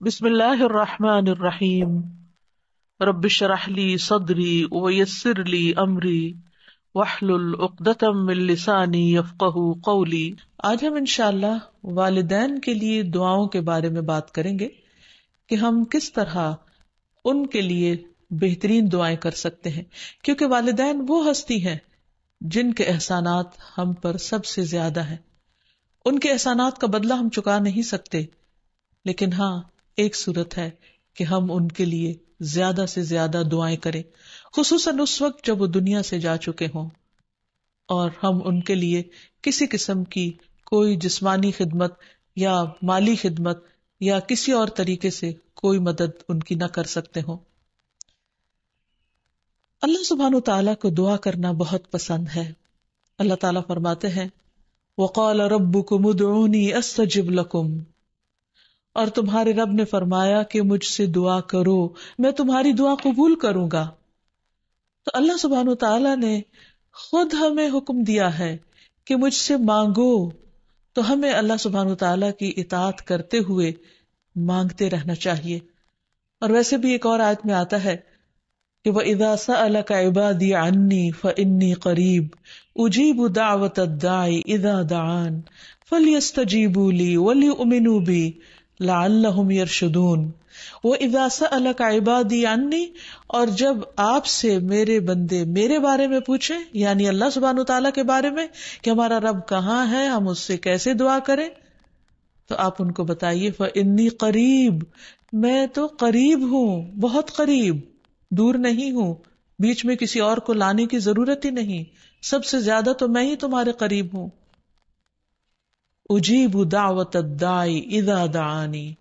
बिस्मिल्लाहिर्रहमानिर्रहीम। रब्बिशरहली सदरी वयस्सिरली अमरी। वहलुल उक़दतम मिन लिसानी यफ़क़हू क़ौली। आज हम इंशाअल्लाह वालिदैन के लिए दुआओं के बारे में बात करेंगे कि हम किस तरह उनके लिए बेहतरीन दुआएँ कर सकते हैं। क्योंकि वालिदैन वो हस्ती हैं जिनके एहसानात हम पर सबसे ज़्यादा हैं। उनके एहसानात का बदला हम चुका नहीं सकते। लेकिन हाँ एक सूरत है कि हम उनके लिए ज़्यादा से ज़्यादा दुआएँ करें, खुसूसन उस वक्त जब वो दुनिया से जा चुके हों, और हम उनके लिए किसी किस्म की कोई जिस्मानी खिदमत या माली खिदमत या किसी और तरीके से कोई मदद उनकी ना कर सकते हो। अल्लाह सुबहान तला को दुआ करना बहुत पसंद है। अल्लाह ताला फरमाते हैं, वक़ाल रब्बुकुम उदऊनी अस्तजिब लकुम। और तुम्हारे रब ने फरमाया कि मुझसे दुआ करो, मैं तुम्हारी दुआ कबूल करूँगा। तो अल्लाह सुबहान तला ने खुद हमें हुक्म दिया है कि मुझसे मांगो। तो हमें अल्लाह सुबहान तला की इतात करते हुए मांगते रहना चाहिए। और वैसे भी एक और आयत में आता है कि वह इदा सल का इबादी अन्नी फ इन्नी करीब, उजीब दावत दाई इदा दान फलियस्तजीबूली वली उमिनू यरशुदून वो इदासा अलग इबादी अन्नी, और जब आपसे मेरे बंदे मेरे बारे में पूछे, यानी अल्लाह सुबहान तला के बारे में, कि हमारा रब कहाँ है, हम उससे कैसे दुआ करें तो आप उनको बताइए, फ इन्नी करीब। मैं तो करीब हूँ, बहुत करीब, दूर नहीं हूँ, बीच में किसी और को लाने की ज़रूरत ही नहीं, सबसे ज़्यादा तो मैं ही तुम्हारे करीब हूँ। उजीब दावत दाई इदा दानी।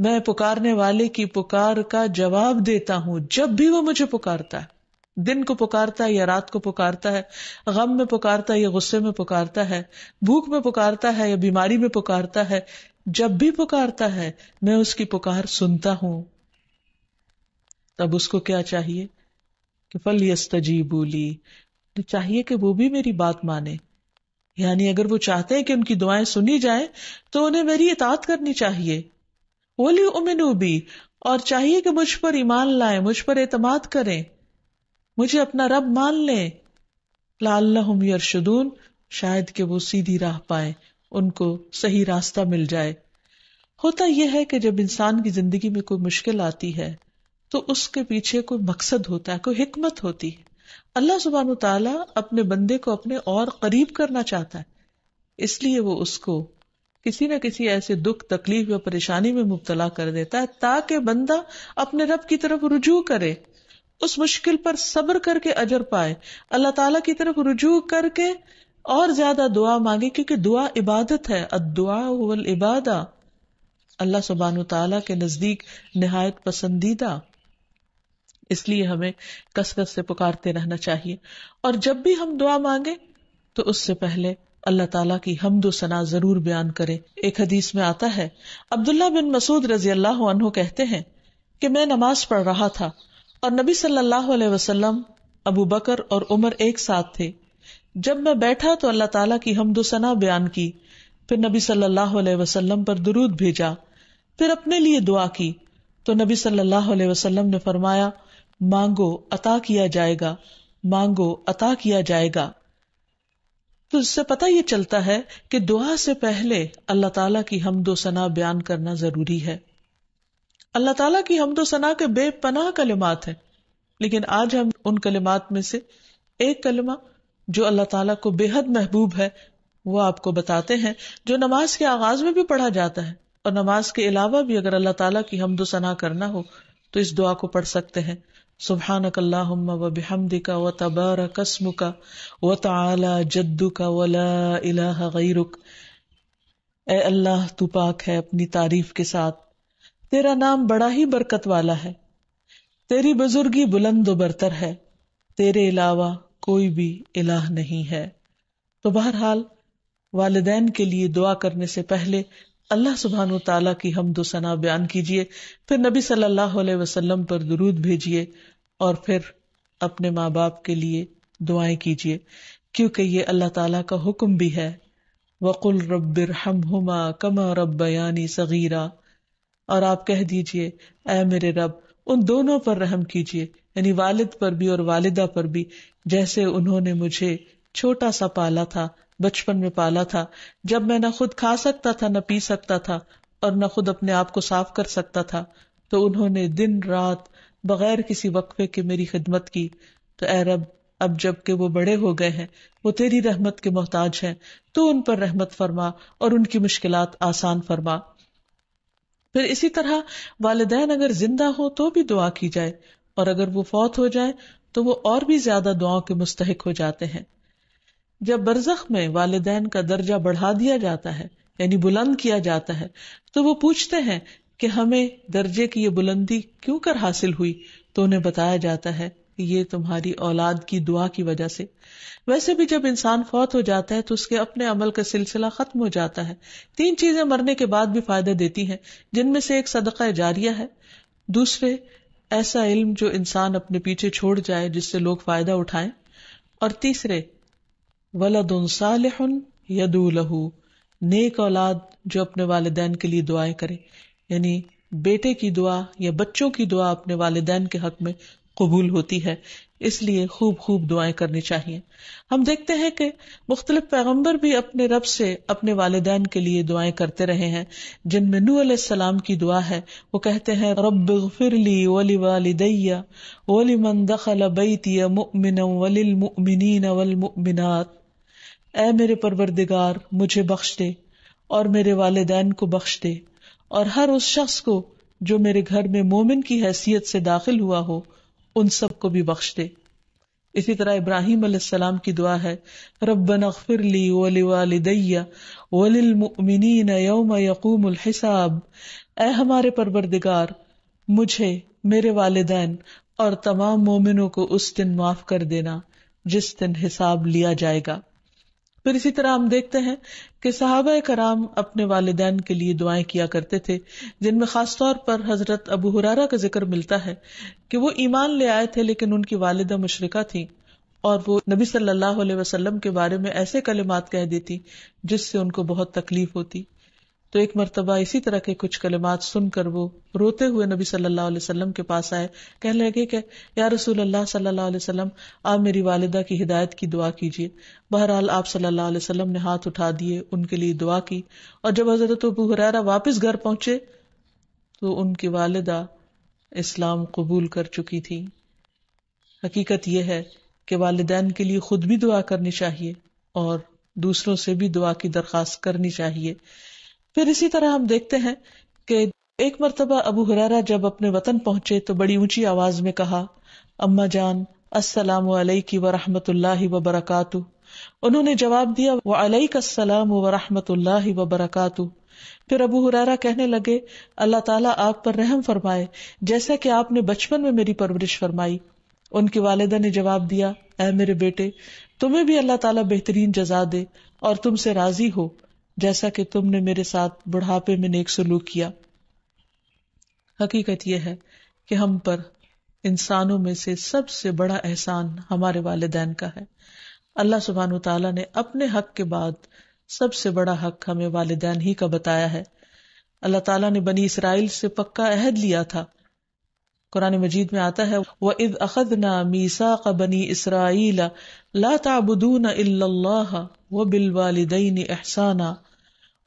मैं पुकारने वाले की पुकार का जवाब देता हूँ, जब भी वो मुझे पुकारता है। दिन को पुकारता है या रात को पुकारता है, गम में पुकारता है या गुस्से में पुकारता है, भूख में पुकारता है या बीमारी में पुकारता है, जब भी पुकारता है, मैं उसकी पुकार सुनता हूँ। तब उसको क्या चाहिए? कि फल यस्तजी बोली तो चाहिए कि वो भी मेरी बात माने। यानी अगर वो चाहते हैं कि उनकी दुआएँ सुनी जाए तो उन्हें मेरी इतात करनी चाहिए। ओली उमिनू और चाहिए कि मुझ पर ईमान लाए, मुझ पर एतमाद करें। मुझे अपना रब मान लें। लाल्लहुम यरशुदून, शायद कि वो सीधी राह पाए, उनको सही रास्ता मिल जाए। होता यह है कि जब इंसान की ज़िंदगी में कोई मुश्किल आती है तो उसके पीछे कोई मकसद होता है, कोई हिकमत होती है। अल्लाह सुबहान तला अपने बंदे को अपने और करीब करना चाहता है। इसलिए वो उसको किसी न किसी ऐसे दुख, तकलीफ़ या परेशानी में मुबतला कर देता है, ताकि बंदा अपने रब की तरफ़ रुजू करे, उस मुश्किल पर सब्र करके अजर पाए। अल्लाह ताला की तरफ़ रुजू करके और ज़्यादा दुआ मांगे, क्योंकि दुआ इबादत है। अदुआ इबादा। अल्लाह सुबहान तला के नज़दीक नहायत पसंदीदा इसलिए हमें कसरत से पुकारते रहना चाहिए। और जब भी हम दुआ मांगे तो उससे पहले अल्लाह ताला की हमदो सना ज़रूर बयान करें। एक हदीस में आता है अब्दुल्ला बिन मसूद रज़ी अल्लाह अनहु कहते हैं कि मैं नमाज़ पढ़ रहा था और नबी सल्लल्लाहु अलैहि वसल्लम, अबू बकर और उमर एक साथ थे। जब मैं बैठा तो अल्लाह ताला की हमदो सना बयान की। फिर नबी सल्लल्लाहु अलैहि वसल्लम पर दुरूद भेजा, फिर अपने लिए दुआ की। तो नबी सल्लल्लाहु अलैहि ने फरमाया मांगो, अता किया जाएगा। मांगो, अता किया जाएगा। तो इससे पता ये चलता है कि दुआ से पहले अल्लाह ताला की हमदो सना बयान करना ज़रूरी है। अल्लाह ताला की हमदो सना के बेपनाह कलिमात हैं। लेकिन आज हम उन कलिमात में से एक कलिमा, जो अल्लाह ताला को बेहद महबूब है, वो आपको बताते हैं, जो नमाज़ के आगाज़ में भी पढ़ा जाता है। और नमाज़ के अलावा भी अगर अल्लाह ताला की हमदो सना करना हो तो इस दुआ को पढ़ सकते हैं। सुबहानक व बिहम्दिका व तबारक अस्मुका व तआला जद्दुका व ला गैरुक। ए अल्लाह, तू पाक है अपनी तारीफ़ के साथ। तेरा नाम बड़ा ही बरकत वाला है। तेरी बुजुर्गी बुलंद बरतर है। तेरे अलावा कोई भी इलाह नहीं है। तो बहरहाल, वालदेन के लिए दुआ करने से पहले अल्लाह सुबहान तला की हमदो सना बयान कीजिए, फिर नबी सल्लल्लाहु अलैहि वसल्लम पर दुरूद भेजिए और फिर अपने माँ बाप के लिए दुआएँ कीजिए, क्योंकि ये अल्लाह ताला का हुक्म भी है। वकुल रब्बिर हम हुमा कमा रब्बयानी सगीरा। और आप कह दीजिए, ऐ मेरे रब, उन दोनों पर रहम कीजिए, यानी वालिद पर भी और वालिदा पर भी, जैसे उन्होंने मुझे छोटा सा पाला था बचपन में पाला था। जब मैं न खुद खा सकता था, न पी सकता था और न खुद अपने आप को साफ़ कर सकता था तो उन्होंने दिन रात बगैर किसी वक्फे के मेरी खिदमत की। तो ए रब, अब जबकि वो बड़े हो गए हैं, वो तेरी रहमत के मोहताज हैं तो उन पर रहमत फरमा और उनकी मुश्किल आसान फरमा। फिर इसी तरह वालदेन अगर ज़िंदा हो तो भी दुआ की जाए और अगर वो फौत हो जाए तो वो और भी ज़्यादा दुआओं के मुस्तक हो जाते हैं। जब बरजख में वालदेन का दर्जा बढ़ा दिया जाता है, यानी बुलंद किया जाता है तो वो पूछते हैं कि हमें दर्जे की ये बुलंदी क्यों कर हासिल हुई? तो उन्हें बताया जाता है कि ये तुम्हारी औलाद की दुआ की वजह से। वैसे भी जब इंसान फौत हो जाता है तो उसके अपने अमल का सिलसिला खत्म हो जाता है। तीन चीज़ें मरने के बाद भी फ़ायदा देती हैं, जिनमें से एक सदका जारिया है। दूसरे, ऐसा इल्म जो इंसान अपने पीछे छोड़ जाए, जिससे लोग फ़ायदा उठाएँ। और तीसरे वलदुन सालिहुन यदू लहू नेक औलाद जो अपने वालदेन के लिए दुआएँ करे। यानी बेटे की दुआ या बच्चों की दुआ अपने वालदेन के हक में कबूल होती है, इसलिए खूब खूब दुआएँ करनी चाहिए। हम देखते हैं कि मुख्तलिफ़ पैगंबर भी अपने रब से अपने वालदेन के लिए दुआएँ करते रहे हैं। जिनमें नू सलाम की दुआ है, वो कहते हैं रब फिरली वली वालिदैया, वली मन मुमिन वलिल मुमिनीन वल ए मेरे परवरदिगार, मुझे बख्श दे और मेरे वालदेन को बख्श दे और हर उस शख्स को जो मेरे घर में मोमिन की हैसियत से दाखिल हुआ हो, उन सबको भी बख्श दे। इसी तरह इब्राहिम सलाम की दुआ है, रब्बन अगफिरली वली वालिदैया वलिल मुमिनीन यौम यकूमुल हिसाब। ए हमारे परवरदिगार, मुझे, मेरे वालिदैन और तमाम मोमिनों को उस दिन माफ़ कर देना, जिस दिन हिसाब लिया जाएगा। फिर इसी तरह हम देखते हैं कि साहबा कराम अपने वालदेन के लिए दुआएँ किया करते थे, जिनमें खासतौर पर हज़रत अबू हुरारा का ज़िक्र मिलता है कि वो ईमान ले आए थे, लेकिन उनकी वालदा मुशरका थी और वो नबी सल्लल्लाहु अलैहि वसल्लम के बारे में ऐसे कलिमात कह देती जिससे उनको बहुत तकलीफ़ होती। तो एक मरतबा इसी तरह के कुछ कलिमात सुनकर वो रोते हुए नबी सल्लल्लाहु अलैहि वसल्लम के पास आए। कह लगे कि, या रसूल अल्लाह सल्लल्लाहु अलैहि वसल्लम, आप मेरी वालिदा की हिदायत की दुआ कीजिए। बहरहाल आप सल्लल्लाहु अलैहि वसल्लम ने हाथ उठा दिए, उनके लिए दुआ की। और जब हज़रत अबू हुरैरा वापस घर पहुँचे तो उनकी वालिदा इस्लाम कबूल कर चुकी थी। हकीकत यह है कि वालदेन के लिए खुद भी दुआ करनी चाहिए और दूसरों से भी दुआ की दरखास्त करनी चाहिए। फिर इसी तरह हम देखते हैं कि एक मरतबा अबू हुरारा जब अपने वतन पहुँचे तो बड़ी ऊँची आवाज़ में कहा, अम्मा जान, अस्सलाम की व रहमतुल्लाहि व उन्होंने जवाब दिया, व अलैकस्सलाम व रहमतुल्लाहि व फिर अबू हुरारा कहने लगे, अल्लाह ताला आप पर रहम फरमाए, जैसा कि आपने बचपन में मेरी परवरिश फरमाई। उनकी वालिदा ने जवाब दिया, ऐ मेरे बेटे, तुम्हें भी अल्लाह ताला बेहतरीन जजा दे और तुमसे राज़ी हो। जैसा कि तुमने मेरे साथ बुढ़ापे में नेक सलूक किया। हकीकत यह है कि हम पर इंसानों में से सबसे बड़ा एहसान हमारे वालदेन का है। अल्लाह सुबहान तला ने अपने हक के बाद सबसे बड़ा हक हमें वालदेन ही का बताया है। अल्लाह ताला ने बनी इसराइल से पक्का अहद लिया था। कुरान मजीद में आता है, वह इद अखद अखदना मीसा का बनी इसराइल ला ताबुदून इल्लल्लाह व बिल वालिदैन एहसाना।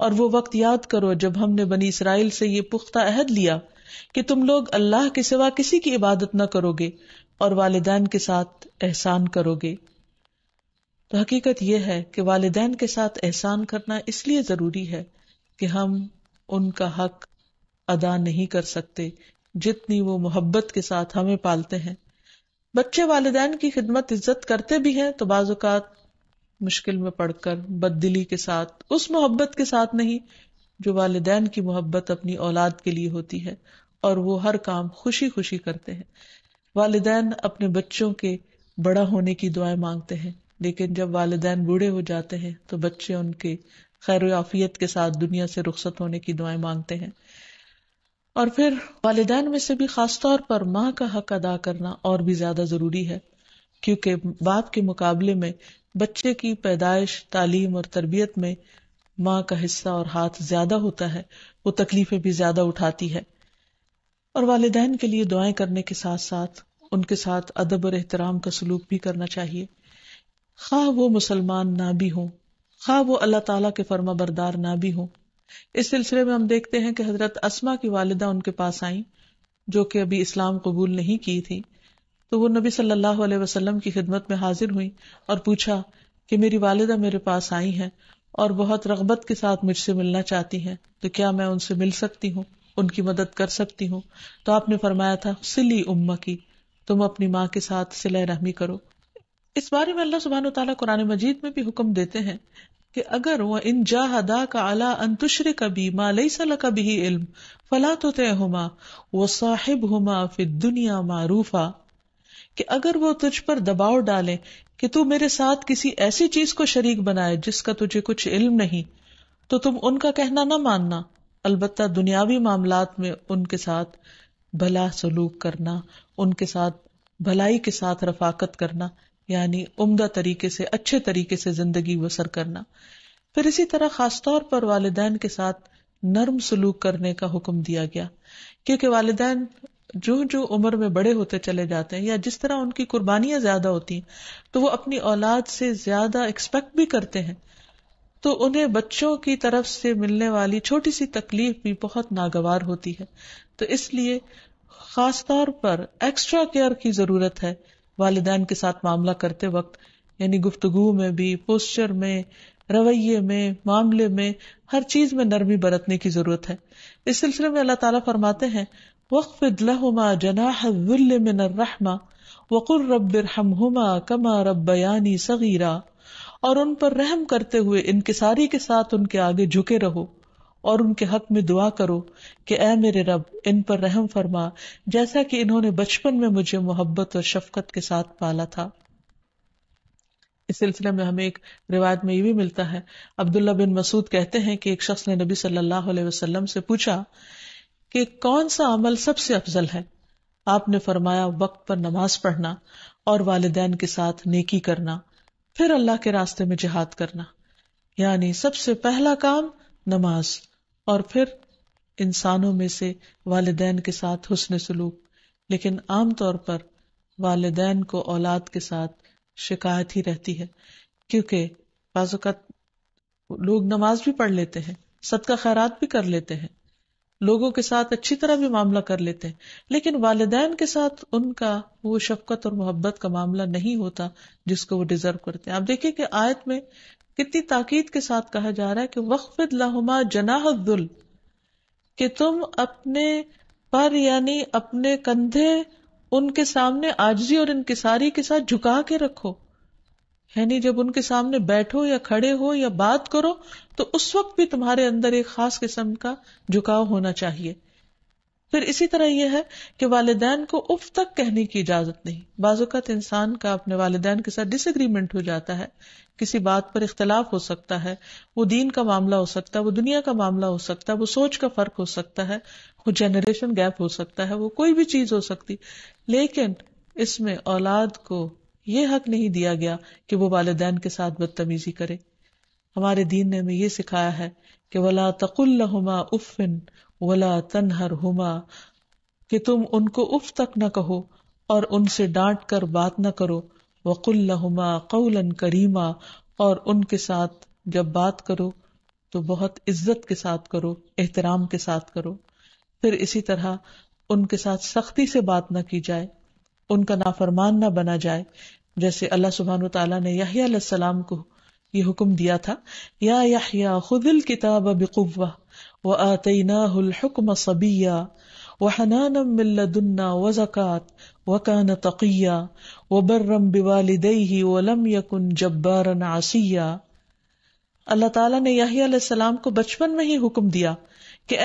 और वो वक्त याद करो जब हमने बनी इसराइल से ये पुख्ता अहद लिया कि तुम लोग अल्लाह के सिवा किसी की इबादत न करोगे और वालिदैन के साथ एहसान करोगे। तो हकीकत यह है कि वालिदैन के साथ एहसान करना इसलिए ज़रूरी है कि हम उनका हक अदा नहीं कर सकते जितनी वो मोहब्बत के साथ हमें पालते हैं। बच्चे वालिदैन की खिदमत इज़्ज़त करते भी हैं तो बाजुकात मुश्किल में पड़कर, बददिली के साथ, उस मोहब्बत के साथ नहीं, जो वालदेन की मोहब्बत अपनी औलाद के लिए होती है, और वो हर काम खुशी खुशी करते हैं। वालदेन अपने बच्चों के बड़ा होने की दुआएँ मांगते हैं, लेकिन जब वालदेन बूढ़े हो जाते हैं तो बच्चे उनके खैर आफियत के साथ दुनिया से रुखसत होने की दुआएँ मांगते हैं। और फिर वालदेन में से भी खासतौर पर माँ का हक अदा करना और भी ज़्यादा ज़रूरी है, क्योंकि बाप के मुकाबले में बच्चे की पैदाइश, तालीम और तरबियत में माँ का हिस्सा और हाथ ज़्यादा होता है, वो तकलीफें भी ज़्यादा उठाती है। और वालदेन के लिए दुआएँ करने के साथ साथ उनके साथ अदब और एहतराम का सलूक भी करना चाहिए। खा वो मुसलमान ना भी हो खा वो अल्लाह ताला के फर्मा बरदार ना भी हो। इस सिलसिले में हम देखते हैं कि हज़रत असमा की वालदा उनके पास आई, जो कि अभी इस्लाम कबूल नहीं की थी। तो वो नबी सल्लल्लाहु अलैहि वसल्लम की खिदमत में हाजिर हुई और पूछा कि मेरी वालिदा मेरे पास आई हैं और बहुत रगबत के साथ मुझसे मिलना चाहती हैं तो क्या मैं उनसे मिल सकती हूँ, उनकी मदद कर सकती हूँ? तो आपने फरमाया था, सिली उम्मा की, तुम अपनी माँ के साथ सिला रहमी करो। इस बारे में अल्लाह सुबहान तला कुरान मजीद में भी हुक्म देते हैं कि अगर वह इन जाहदा का अला अंतुश्र कभी मालई सल कभी इल्म, फला तो तय हुमा वो साहिब हुमा फिर दुनिया मारूफा। कि अगर वो तुझ पर दबाव डाले कि तू मेरे साथ किसी ऐसी चीज़ को शरीक बनाए जिसका तुझे कुछ इल्म नहीं तो तुम उनका कहना न मानना। अलबत्ता दुनियावी मामलात में उनके साथ भला सलूक करना, उनके साथ भलाई के साथ रफाकत करना, यानी उम्दा तरीके से, अच्छे तरीके से ज़िंदगी बसर करना। फिर इसी तरह खासतौर पर वालदेन के साथ नर्म सलूक करने का हुक्म दिया गया, क्योंकि वालदेन जो जो उम्र में बड़े होते चले जाते हैं या जिस तरह उनकी कुर्बानियाँ ज़्यादा होती हैं तो वो अपनी औलाद से ज़्यादा एक्सपेक्ट भी करते हैं। तो उन्हें बच्चों की तरफ़ से मिलने वाली छोटी सी तकलीफ़ भी बहुत नागवार होती है। तो इसलिए खास तौर पर एक्स्ट्रा केयर की ज़रूरत है, वालदेन के साथ मामला करते वक्त, यानी गुफ्तगु में भी पोस्चर में, रवैये में, मामले में, हर चीज़ में नरमी बरतने की ज़रूरत है। इस सिलसिले में अल्लाह ताला फरमाते हैं वक़्फ़िद लहुमा जनाह ज़ुल्ल मिन रहमा वकुर रब्बिर हमहुमा कमा रब्बयानी सगीरा और उन पर रहम करते हुए इनकिसारी के साथ उनके आगे झुके रहो और उनके हक में दुआ करो कि ए मेरे रब इन पर रहम फरमा जैसा कि इन्होंने बचपन में मुझे मोहब्बत और शफकत के साथ पाला था इस सिलसिले में हमें एक रिवायत में ये भी मिलता है अब्दुल्ला बिन मसूद कहते हैं कि एक शख्स ने नबी सल्लल्लाहु अलैहि वसल्लम से पूछा कि कौन सा अमल सबसे अफजल है? आपने फरमाया, वक्त पर नमाज़ पढ़ना और वालदेन के साथ नेकी करना, फिर अल्लाह के रास्ते में जिहाद करना। यानी सबसे पहला काम नमाज़ और फिर इंसानों में से वालदेन के साथ हुसन सलूक। लेकिन आमतौर पर वालदेन को औलाद के साथ शिकायत ही रहती है, क्योंकि बाज़ात लोग नमाज़ भी पढ़ लेते हैं, सदका खैरात भी कर लेते हैं। लोगों के साथ अच्छी तरह भी मामला कर लेते हैं। लेकिन वालदेन के साथ उनका वो शफकत और मोहब्बत का मामला नहीं होता जिसको वो डिजर्व करते हैं। आप देखिए कि आयत में कितनी ताकीद के साथ कहा जा रहा है कि वक्फिद लहुमा जनाहुल कि तुम अपने पर यानी अपने कंधे उनके सामने आजजी और इनकिसारी के साथ झुका के रखो। यानी जब उनके सामने बैठो या खड़े हो या बात करो तो उस वक्त भी तुम्हारे अंदर एक खास किस्म का झुकाव होना चाहिए। फिर इसी तरह यह है कि वालदेन को उफ तक कहने की इजाज़त नहीं। बाजुकत इंसान का अपने वालदेन के साथ डिसएग्रीमेंट हो जाता है। किसी बात पर इख्तलाफ हो सकता है। वो दीन का मामला हो सकता है, वो दुनिया का मामला हो सकता है, वो सोच का फ़र्क हो सकता है, वो जनरेशन गैप हो सकता है, वो कोई भी चीज़ हो सकती। लेकिन इसमें औलाद को ये हक नहीं दिया गया कि वो वालदेन के साथ बदतमीजी करे। हमारे दीन ने हमें यह सिखाया है कि वला तकुल्लहुमा उफ़िन वला तनहर हुमा। कि तुम उनको उफ तक न कहो और उनसे डांट कर बात न करो। वकुल्लहुमा कौलन करीमा और उनके साथ जब बात करो तो बहुत इज़्ज़त के साथ करो, एहतराम के साथ करो। फिर इसी तरह उनके साथ सख्ती से बात न की जाए। उनका नाफरमान न बना जाए। जैसे अल्लाह सुबहान तला ने याहिया सलाम को ये हुक्म दिया था, या खुदिल किताब बिकुवा व आतईनाहुल हुक्म सबिया तकिया, व बर्रम बिवालिदैहि व लम यकुन आसिया। अल्लाह ताला ने को बचपन में ही हुक्म दिया कि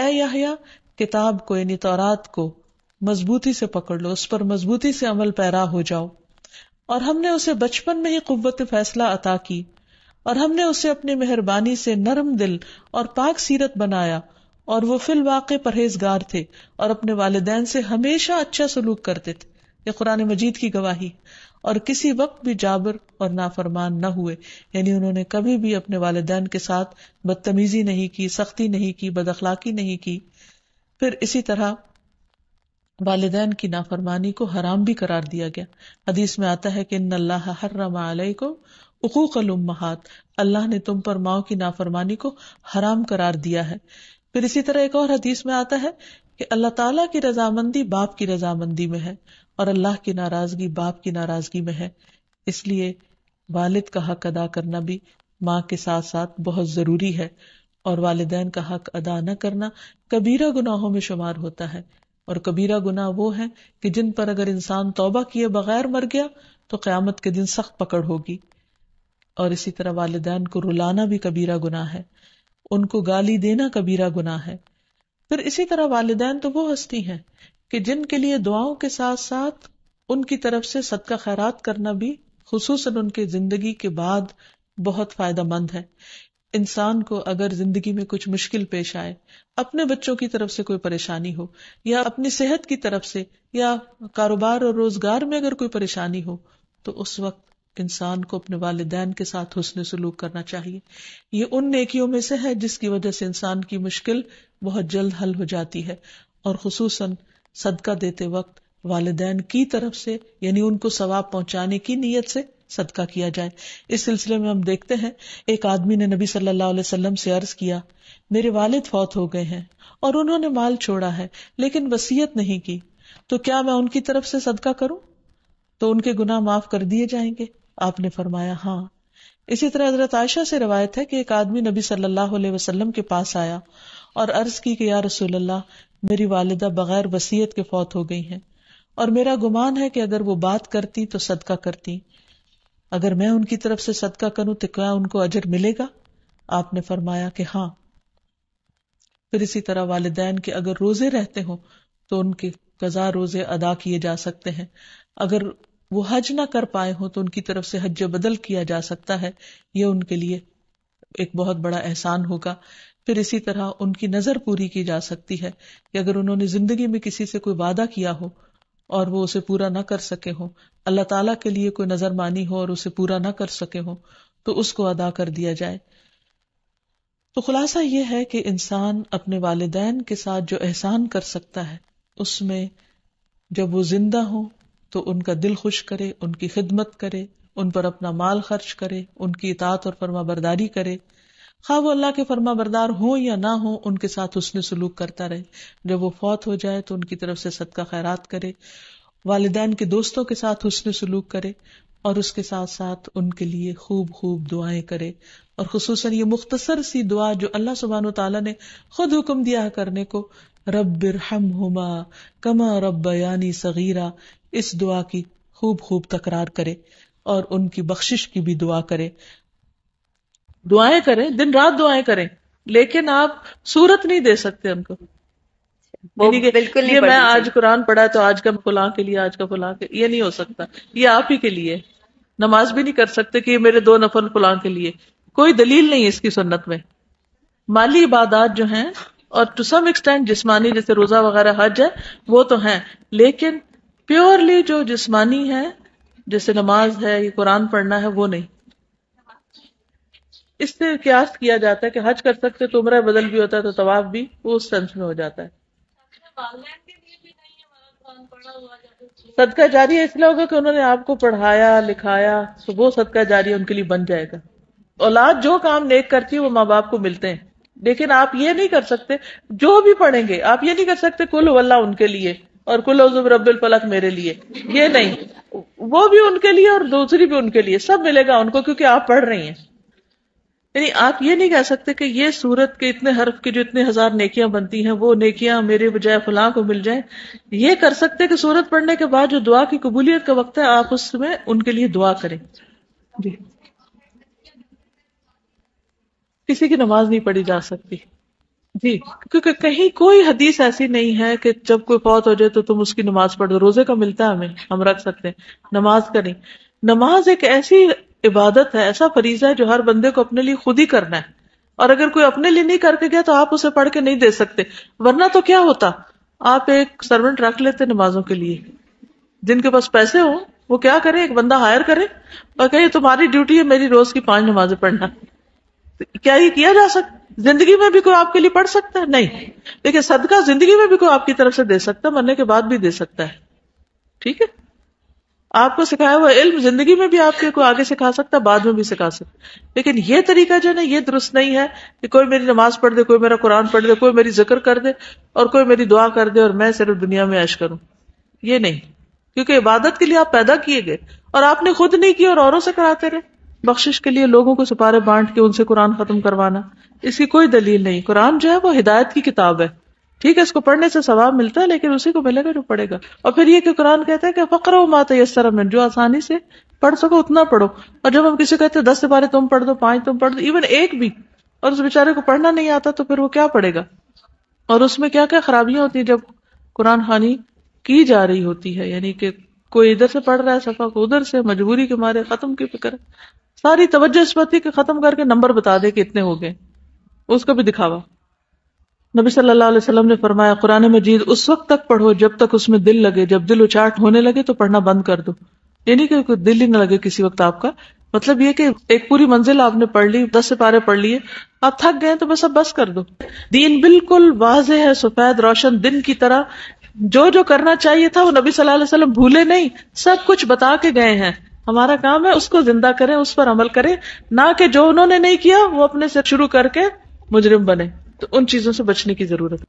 किताब को, यानी तौरात को मजबूती से पकड़ लो, उस पर मजबूती से अमल पैरा हो जाओ। और हमने उसे बचपन में ही कुत फैसला अता की, और हमने उसे अपनी मेहरबानी से नरम दिल और पाक सीरत बनाया, और वो फिल वाक़ परहेजगार थे, और अपने वालदेन से हमेशा अच्छा सलूक करते थे। ये कुरान मजीद की गवाही। और किसी वक्त भी जाबर और नाफरमान न हुए, यानी उन्होंने कभी भी अपने वालदेन के साथ बदतमीजी नहीं की, सख्ती नहीं की, बदअखलाकी नहीं की। फिर इसी तरह वालदेन की नाफरमानी को हराम भी करार दिया गया। हदीस में आता है कि इन अल्लाह हर्रमा को उकूकल उम्महात। अल्लाह ने तुम पर माओ की नाफरमानी को हराम करार दिया है। फिर इसी तरह एक और हदीस में आता है कि अल्लाह ताला की रजामंदी बाप की रजामंदी में है और अल्लाह की नाराज़गी बाप की नाराज़गी में है। इसलिए वालिद का हक अदा करना भी माँ के साथ साथ बहुत ज़रूरी है और वालदेन का हक अदा न करना कबीरा गुनाहों में शुमार होता है। और कबीरा गुनाह वो है कि जिन पर अगर इंसान तौबा किए बगैर मर गया तो क्यामत के दिन सख्त पकड़ होगी। और इसी तरह वालदेन को रुलाना भी कबीरा गुनाह है। उनको गाली देना कबीरा गुनाह है। फिर इसी तरह वालदेन तो वो हस्ती हैं कि जिनके लिए दुआओं के साथ साथ उनकी तरफ़ से सदका खैरात करना भी खसूस उनके ज़िंदगी के बाद बहुत फ़ायदा मंद है। इंसान को अगर ज़िंदगी में कुछ मुश्किल पेश आए, अपने बच्चों की तरफ़ से कोई परेशानी हो, या अपनी सेहत की तरफ़ से, या कारोबार और रोज़गार में अगर कोई परेशानी हो तो उस वक्त इंसान को अपने वालदेन के साथ हुसन सलूक करना चाहिए। ये उन नेकियों में से है जिसकी वजह से इंसान की मुश्किल बहुत जल्द हल हो जाती है। और खसूस सदका देते वक्त वालदेन की तरफ़ से, यानी उनको सवाब पहुँचाने की नीयत से सदका किया जाए। इस सिलसिले में हम देखते हैं, एक आदमी ने नबी सल्लल्लाहु अलैहि वसल्लम से अर्ज़ किया, मेरे वालिद फौत हो गए हैं और उन्होंने माल छोड़ा है, लेकिन वसीयत नहीं की। तो क्या मैं उनकी तरफ़ से सदका करूँ? तो उनके गुनाह माफ़ कर दिए जाएँगे। आपने फरमाया हाँ। इसी तरह हज़रत आयशा से रवायत है कि एक आदमी नबी सल्लल्लाहु अलैहि वसल्लम के पास आया और अर्ज़ की कि, या रसूलल्लाह, मेरी वालिदा बगैर वसीयत के फौत हो गई हैं और मेरा गुमान है कि अगर वो बात करती तो सदका करती। अगर मैं उनकी तरफ़ से सदका करूँ तो क्या उनको अजर मिलेगा? आपने फरमाया कि हाँ। फिर इसी तरह वालदेन के अगर रोज़े रहते हो तो उनके कजा रोज़े अदा किए जा सकते हैं। अगर वो हज ना कर पाए हो तो उनकी तरफ़ से हज बदल किया जा सकता है। ये उनके लिए एक बहुत बड़ा एहसान होगा। फिर इसी तरह उनकी नज़र पूरी की जा सकती है कि अगर उन्होंने ज़िंदगी में किसी से कोई वादा किया हो और वो उसे पूरा ना कर सके हो। अल्लाह ताला के लिए कोई नज़र मानी हो और उसे पूरा ना कर सके हो तो उसको अदा कर दिया जाए। तो खुलासा यह है कि इंसान अपने वालदेन के साथ जो एहसान कर सकता है, उसमें जब वो ज़िंदा हो तो उनका दिल खुश करे, उनकी खिदमत करे, उन पर अपना माल खर्च करे, उनकी इतात और फर्मा बरदारी करे खा वो अल्लाह के फर्मा बरदार हो या ना हो, उनके साथ उसने सलूक करता रहे। जब वो फौत हो जाए तो उनकी तरफ़ से सदका खैरात करे। वालदेन के दोस्तों के साथ उसने सलूक करे और उसके साथ साथ उनके लिए खूब खूब दुआएँ करे। और खसूस ये मुख्तसर सी दुआ जो अल्लाह सुबहान तला ने खुद हुक्म दिया करने को रब हम हुमा कमा रब यानी सगीरा। इस दुआ की खूब खूब तकरार करे और उनकी बख्शिश की भी दुआ करे। दुआएँ करें दिन रात दुआएँ करें लेकिन आप सूरत नहीं दे सकते उनको बिल्कुल ये मैं आज कुरान पढ़ा तो आज का फुला के लिए आज का फुला के ये नहीं हो सकता। ये आप ही के लिए। नमाज़ भी नहीं कर सकते कि ये मेरे दो नफल फुला के लिए। कोई दलील नहीं इसकी सुन्नत में। माली इबादत जो हैं और टू सम एक्सटेंट जिस्मानी जैसे रोजा वगैरह हज है वो तो है। लेकिन प्योरली जो जिस्मानी है जैसे नमाज़ है ये कुरान पढ़ना है वो नहीं। इससे क्यास किया जाता है कि हज कर सकते तो उम्र बदल भी होता है तो तवाफ भी उस सेंस में हो जाता है। सदका जारी इसलिए होगा कि उन्होंने आपको पढ़ाया, लिखाया तो वो सदका जारी उनके लिए बन जाएगा। औलाद जो काम नेक करती है, वो माँ बाप को मिलते हैं। लेकिन आप ये नहीं कर सकते, जो भी पढ़ेंगे, आप ये नहीं कर सकते, कुल वल्ला उनके लिए और कुल रब्बिल फलक मेरे लिए। ये नहीं। वो भी उनके लिए और दूसरी भी उनके लिए, सब मिलेगा उनको क्योंकि आप पढ़ रही हैं। यानी आप ये नहीं कह सकते कि ये सूरत के इतने हर्फ की जो इतने हज़ार नेकियाँ बनती हैं, वो नेकियाँ मेरे बजाय फलां को मिल जाए। ये कर सकते कि सूरत पढ़ने के बाद जो दुआ की कबूलियत का वक्त है, आप उसमें उनके लिए दुआ करें। किसी की नमाज़ नहीं पढ़ी जा सकती। जी। क्योंकि कहीं कोई हदीस ऐसी नहीं है कि जब कोई फौत हो जाए तो तुम उसकी नमाज़ पढ़ दो रोज़े का मिलता है हमें, हम रख सकते हैं। नमाज़ का नहीं। नमाज़ एक ऐसी इबादत है, ऐसा फरीजा है जो हर बंदे को अपने लिए खुद ही करना है। और अगर कोई अपने लिए नहीं करके गया तो आप उसे पढ़ के नहीं दे सकते। वरना तो क्या होता? आप एक सर्वेंट रख लेते नमाजों के लिए। जिनके पास पैसे हो, वो क्या करे? एक बंदा हायर करे और कहे, तुम्हारी ड्यूटी है मेरी रोज की पाँच नमाजें पढ़ना। क्या ये किया जा सकता ज़िंदगी में भी कोई आपके लिए पढ़ सकता है? नहीं। देखिए सदका ज़िंदगी में भी कोई आपकी तरफ़ से दे सकता है, मरने के बाद भी दे सकता है। ठीक है? आपको सिखाया हुआ इल्म ज़िंदगी में भी आपके को आगे सिखा सकता, बाद में भी सिखा सकता। लेकिन ये तरीका जो है ना, ये दुरुस्त नहीं है कि कोई मेरी नमाज़ पढ़ दे, कोई मेरा कुरान पढ़ दे, कोई मेरी ज़िक्र कर दे और कोई मेरी दुआ कर दे और मैं सिर्फ़ दुनिया में ऐश करूँ। ये नहीं। क्योंकि इबादत के लिए आप पैदा किए गए और आपने खुद नहीं की और औरों से कराते रहे। बख्शिश के लिए लोगों को सिपारे बांट के उनसे कुरान खत्म करवाना, इसकी कोई दलील नहीं। कुरान जो है वो हिदायत की किताब है। ठीक है, इसको पढ़ने से सवाब मिलता है, लेकिन उसी को मिलेगा जो पढ़ेगा। और फिर ये कुरान कहता है कि फकर मात यसर में जो आसानी से पढ़ सको उतना पढ़ो। और जब हम किसी कहते हैं, दस सिपारे तुम पढ़ दो, पाँच तुम पढ़ दो इवन एक भी, और उस बेचारे को पढ़ना नहीं आता तो फिर वो क्या पढ़ेगा? और उसमें क्या क्या खराबियाँ होती है जब कुरान खानी की जा रही होती है? यानी कि कोई इधर से पढ़ रहा है, सफ़ा को उधर से, मजबूरी के मारे, खत्म की फ़िक्र। सारी तवज्जो इस बात की खत्म करके नंबर बता दे कि इतने हो गए। उसका भी दिखावा। नबी सल्लल्लाहु अलैहि वसल्लम ने फरमाया, कुरान मजीद, उस वक्त तक पढ़ो जब तक उसमें दिल लगे। जब दिल उचाट होने लगे तो पढ़ना बंद कर दो। यानी कि दिल ही न लगे किसी वक्त आपका। मतलब ये कि एक पूरी मंजिल आपने पढ़ ली, दस से पारे पढ़ लिए, आप थक गए तो बस अब बस कर दो। दीन बिल्कुल वाज है, सफ़ेद रोशन, दिन की तरह। जो जो करना चाहिए था वो नबी सल्लल्लाहु अलैहि वसल्लम भूले नहीं, सब कुछ बता के गए हैं। हमारा काम है उसको ज़िंदा करें, उस पर अमल करें। ना कि जो उन्होंने नहीं किया, वो अपने से शुरू करके मुजरिम बने। तो उन चीज़ों से बचने की ज़रूरत है।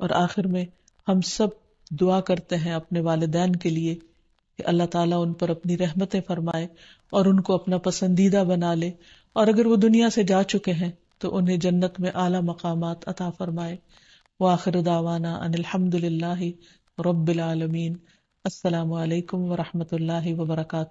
और आखिर में हम सब दुआ करते हैं अपने वालदेन के लिए कि अल्लाह ताला उन पर अपनी रहमतें फरमाए और उनको अपना पसंदीदा बना ले। और अगर वो दुनिया से जा चुके हैं तो उन्हें जन्नत में आला मकाम अता फरमाए। व आखिर दावाना अनिलहमदिल्ला रबालमीन असलकम वरहमल वर्का